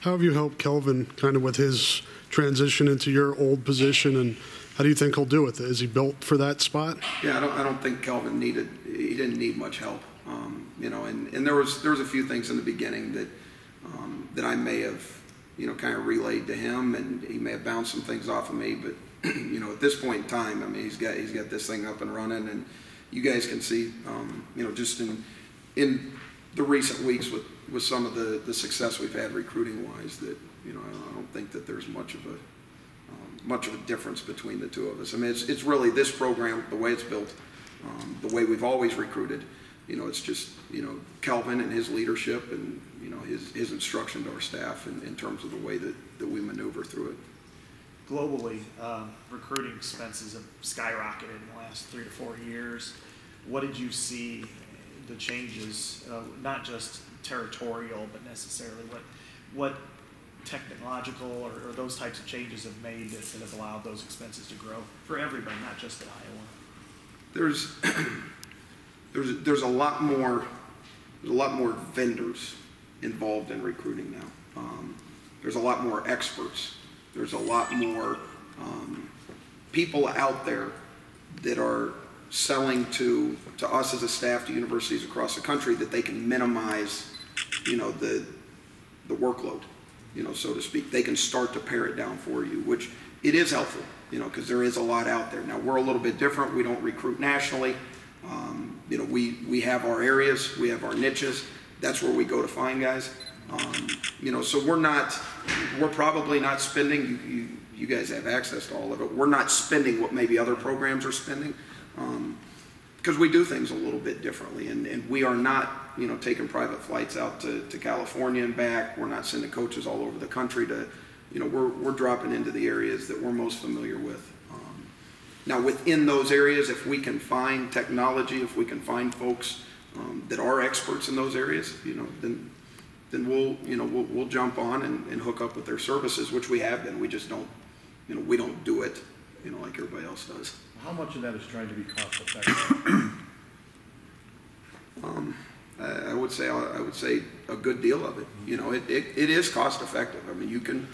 How have you helped Kelvin kind of with his transition into your old position, and how do you think he'll do with it? Is he built for that spot? Yeah, I don't, I don't think Kelvin needed, he didn't need much help. Um, you know, and, and there was, there was a few things in the beginning that, um, that I may have, you know, kind of relayed to him and he may have bounced some things off of me, but, you know, at this point in time, I mean, he's got, he's got this thing up and running and you guys can see, um, you know, just in, in the recent weeks with, with some of the, the success we've had recruiting wise that, you know, I don't think that there's much of a, um, much of a difference between the two of us. I mean, it's, it's really this program, the way it's built, um, the way we've always recruited. You know, it's just, you know, Kelvin and his leadership and, you know, his, his instruction to our staff in, in terms of the way that, that we maneuver through it. globally, um, recruiting expenses have skyrocketed in the last three to four years. What did you see the changes, uh, not just territorial, but necessarily what what technological or, or those types of changes have made that, that have allowed those expenses to grow for everybody, not just at Iowa? There's, there's, there's a lot more, there's a lot more vendors involved in recruiting now. Um, there's a lot more experts. There's a lot more um, people out there that are selling to, to us as a staff to universities across the country that they can minimize, you know, the, the workload, you know, so to speak. They can start to pare it down for you, which it is helpful, you know, because there is a lot out there. Now, we're a little bit different. We don't recruit nationally. Um, you know, we, we have our areas, we have our niches. That's where we go to find guys. Um, you know, so we're not, we're probably not spending, you, you, you guys have access to all of it. We're not spending what maybe other programs are spending because um, we do things a little bit differently. And, and we are not, you know, taking private flights out to, to California and back. We're not sending coaches all over the country to, you know, we're, we're dropping into the areas that we're most familiar with. Um, now, within those areas, if we can find technology, if we can find folks um, that are experts in those areas, you know, then then we'll, you know, we'll, we'll jump on and, and hook up with their services, which we have been. We just don't, you know, we don't do it, you know, like everybody else does. How much of that is trying to be cost effective? Um, I, I would say, I would say a good deal of it. You know, it, it, it is cost effective. I mean, you can,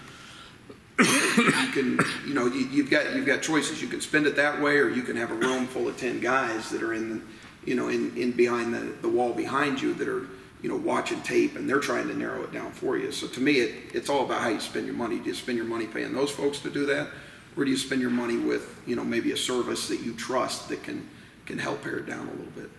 you can, you know, you, you've got, you've got choices. You can spend it that way, or you can have a room full of ten guys that are in, the, you know, in, in behind the, the wall behind you that are, you know, watching tape and they're trying to narrow it down for you. So to me, it, it's all about how you spend your money. Do you spend your money paying those folks to do that? Or do you spend your money with, you know, maybe a service that you trust that can, can help pare it down a little bit?